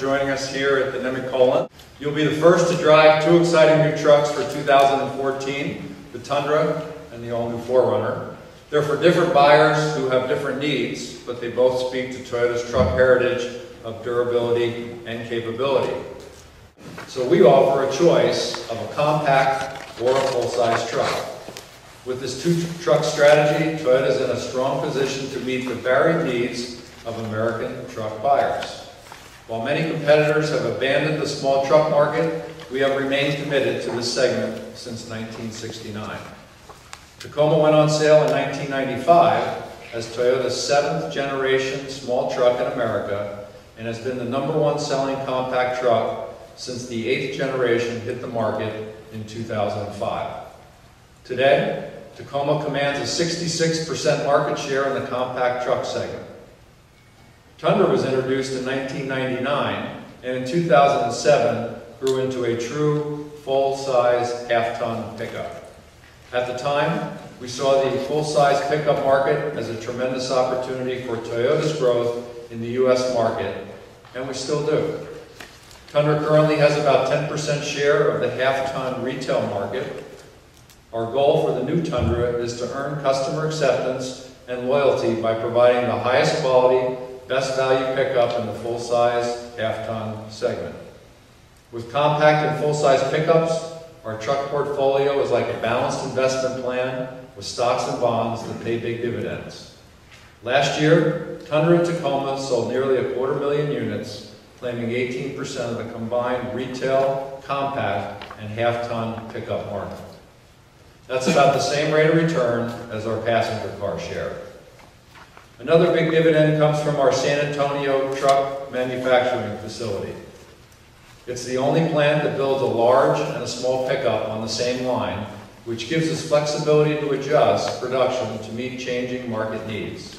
joining us here at the Nemacolin. You'll be the first to drive two exciting new trucks for 2014, the Tundra and the all-new 4Runner. They're for different buyers who have different needs, but they both speak to Toyota's truck heritage of durability and capability. So we offer a choice of a compact or a full-size truck. With this two-truck strategy, Toyota is in a strong position to meet the varied needs of American truck buyers. While many competitors have abandoned the small truck market, we have remained committed to this segment since 1969. Tacoma went on sale in 1995 as Toyota's seventh generation small truck in America and has been the number one selling compact truck since the eighth generation hit the market in 2005. Today, Tacoma commands a 66% market share in the compact truck segment. Tundra was introduced in 1999 and in 2007 grew into a true full-size half-ton pickup. At the time, we saw the full-size pickup market as a tremendous opportunity for Toyota's growth in the U.S. market, and we still do. Tundra currently has about 10% share of the half-ton retail market. Our goal for the new Tundra is to earn customer acceptance and loyalty by providing the highest quality, best value pickup in the full-size half-ton segment. With compact and full-size pickups, our truck portfolio is like a balanced investment plan with stocks and bonds that pay big dividends. Last year, Tundra and Tacoma sold nearly a quarter million units, claiming 18% of the combined retail, compact, and half-ton pickup market. That's about the same rate of return as our passenger car share. Another big dividend comes from our San Antonio truck manufacturing facility. It's the only plant that builds a large and a small pickup on the same line, which gives us flexibility to adjust production to meet changing market needs.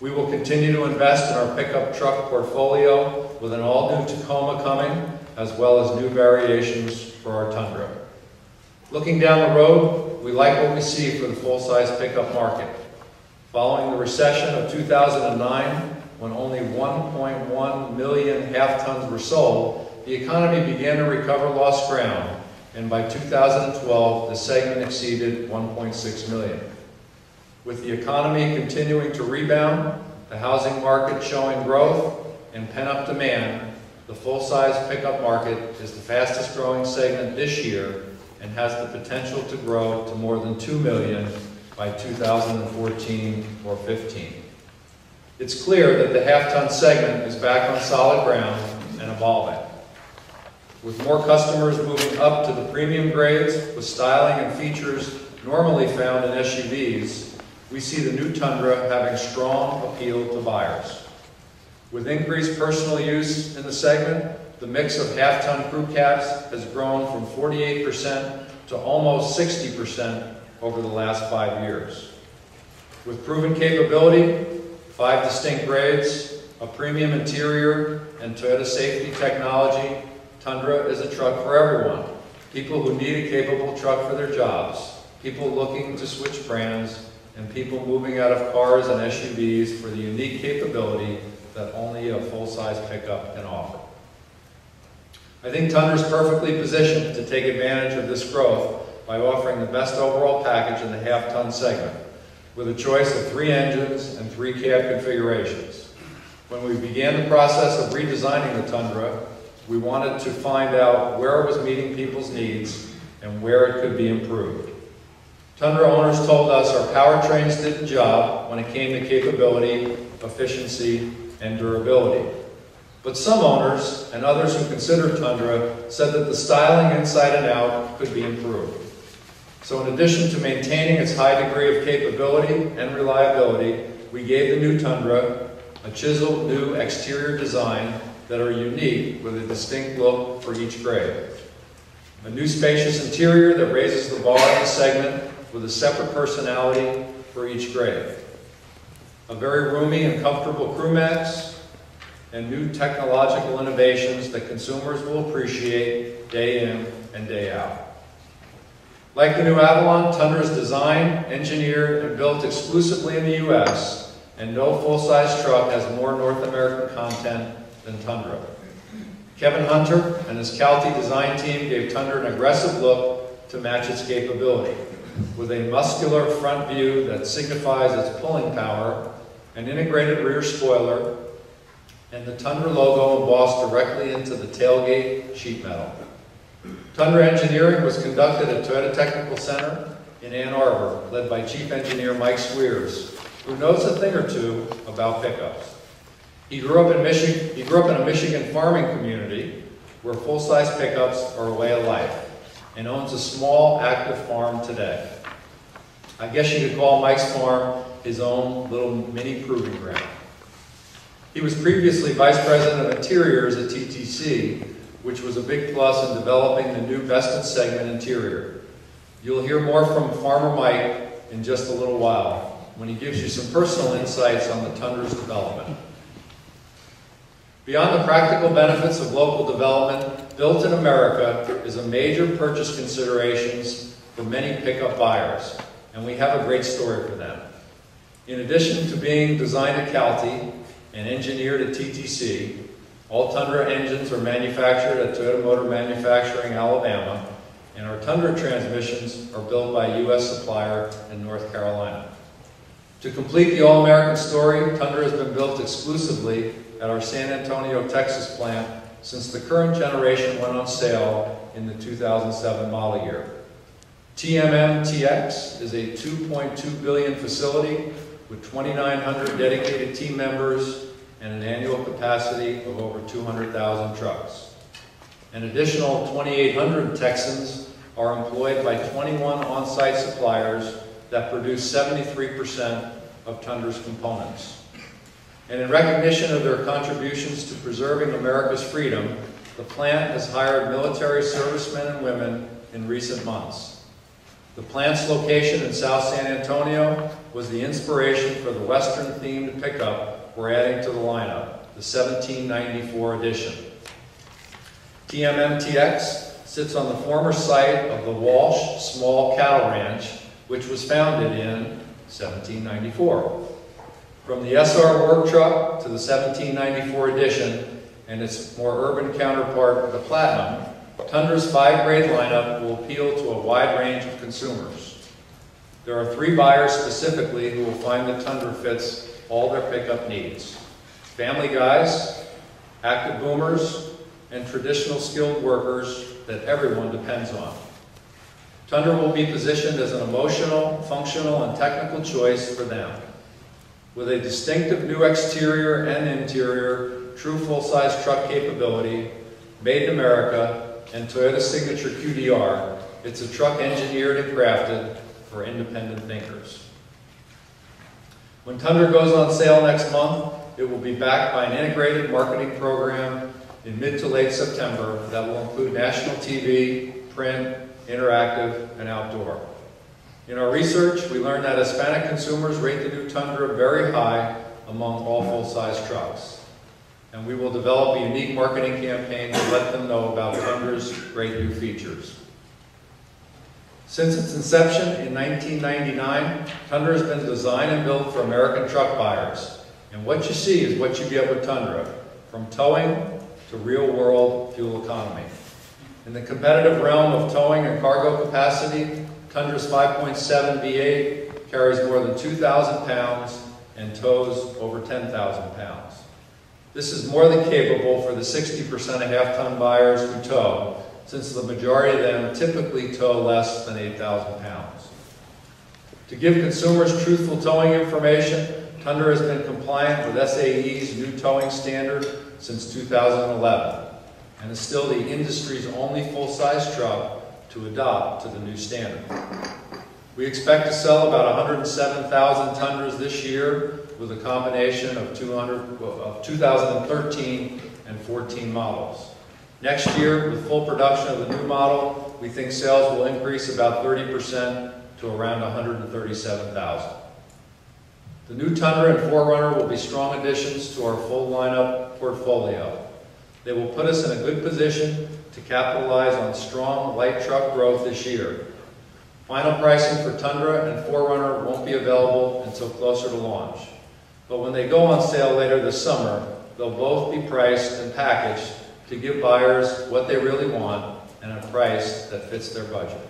We will continue to invest in our pickup truck portfolio with an all-new Tacoma coming, as well as new variations for our Tundra. Looking down the road, we like what we see for the full-size pickup market. Following the recession of 2009, when only 1.1 million half-tons were sold, the economy began to recover lost ground, and by 2012, the segment exceeded 1.6 million. With the economy continuing to rebound, the housing market showing growth, and pent-up demand, the full-size pickup market is the fastest growing segment this year and has the potential to grow to more than 2 million by 2014 or 15. It's clear that the half-ton segment is back on solid ground and evolving. With more customers moving up to the premium grades with styling and features normally found in SUVs, we see the new Tundra having strong appeal to buyers. With increased personal use in the segment, the mix of half-ton crew cabs has grown from 48% to almost 60% over the last five years. With proven capability, five distinct grades, a premium interior, and Toyota safety technology, Tundra is a truck for everyone. People who need a capable truck for their jobs, people looking to switch brands, and people moving out of cars and SUVs for the unique capability that only a full-size pickup can offer. I think Tundra is perfectly positioned to take advantage of this growth by offering the best overall package in the half-ton segment, with a choice of three engines and three cab configurations. When we began the process of redesigning the Tundra, we wanted to find out where it was meeting people's needs and where it could be improved. Tundra owners told us our powertrains did the job when it came to capability, efficiency, and durability. But some owners and others who considered Tundra said that the styling inside and out could be improved. So in addition to maintaining its high degree of capability and reliability, we gave the new Tundra a chiseled new exterior design that are unique with a distinct look for each grade. A new spacious interior that raises the bar in the segment with a separate personality for each grade. A very roomy and comfortable CrewMax, and new technological innovations that consumers will appreciate day in and day out. Like the new Avalon, Tundra is designed, engineered, and built exclusively in the U.S., and no full-size truck has more North American content than Tundra. Kevin Hunter and his Calty design team gave Tundra an aggressive look to match its capability, with a muscular front view that signifies its pulling power, an integrated rear spoiler, and the Tundra logo embossed directly into the tailgate sheet metal. Tundra engineering was conducted at Toyota Technical Center in Ann Arbor, led by Chief Engineer Mike Sweers, who knows a thing or two about pickups. He grew up in Michigan, he grew up in a Michigan farming community where full-size pickups are a way of life and owns a small active farm today. I guess you could call Mike's farm his own little mini proving ground. He was previously Vice President of Interiors at TTC, which was a big plus in developing the new vested segment interior. You'll hear more from Farmer Mike in just a little while when he gives you some personal insights on the Tundra's development. Beyond the practical benefits of local development, built in America is a major purchase considerations for many pickup buyers, and we have a great story for them. In addition to being designed at Calty and engineered at TTC, all Tundra engines are manufactured at Toyota Motor Manufacturing, Alabama, and our Tundra transmissions are built by a U.S. supplier in North Carolina. To complete the all-American story, Tundra has been built exclusively at our San Antonio, Texas plant since the current generation went on sale in the 2007 model year. TMMTX is a 2.2 billion facility with 2,900 dedicated team members and an annual capacity of over 200,000 trucks. An additional 2,800 Texans are employed by 21 on-site suppliers that produce 73% of Tundra's components. And in recognition of their contributions to preserving America's freedom, the plant has hired military servicemen and women in recent months. The plant's location in South San Antonio was the inspiration for the Western-themed pickup we're adding to the lineup, the 1794 edition. TMMTX sits on the former site of the Walsh Small Cattle Ranch, which was founded in 1794. From the SR work truck to the 1794 edition and its more urban counterpart, the Platinum, Tundra's five-grade lineup will appeal to a wide range of consumers. There are three buyers specifically who will find the Tundra fits all their pickup needs. Family guys, active boomers, and traditional skilled workers that everyone depends on. Tundra will be positioned as an emotional, functional, and technical choice for them. With a distinctive new exterior and interior, true full-size truck capability, made in America, and Toyota Signature QDR, it's a truck engineered and crafted for independent thinkers. When Tundra goes on sale next month, it will be backed by an integrated marketing program in mid to late September that will include national TV, print, interactive, and outdoor. In our research, we learned that Hispanic consumers rate the new Tundra very high among all full-size trucks. And we will develop a unique marketing campaign to let them know about Tundra's great new features. Since its inception in 1999, Tundra has been designed and built for American truck buyers. And what you see is what you get with Tundra, from towing to real-world fuel economy. In the competitive realm of towing and cargo capacity, Tundra's 5.7 V8 carries more than 2,000 pounds and tows over 10,000 pounds. This is more than capable for the 60% of half-ton buyers who tow, since the majority of them typically tow less than 8,000 pounds. To give consumers truthful towing information, Tundra has been compliant with SAE's new towing standard since 2011 and is still the industry's only full-size truck to adopt to the new standard. We expect to sell about 107,000 Tundras this year with a combination of, 200, of 2013 and 14 models. Next year, with full production of the new model, we think sales will increase about 30% to around 137,000. The new Tundra and 4Runner will be strong additions to our full lineup portfolio. They will put us in a good position to capitalize on strong light truck growth this year. Final pricing for Tundra and 4Runner won't be available until closer to launch. But when they go on sale later this summer, they'll both be priced and packaged to give buyers what they really want and a price that fits their budget.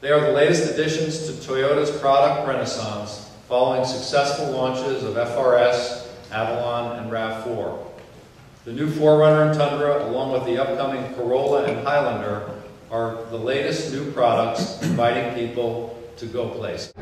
They are the latest additions to Toyota's product renaissance following successful launches of FRS, Avalon, and RAV4. The new 4Runner and Tundra, along with the upcoming Corolla and Highlander, are the latest new products inviting people to go places.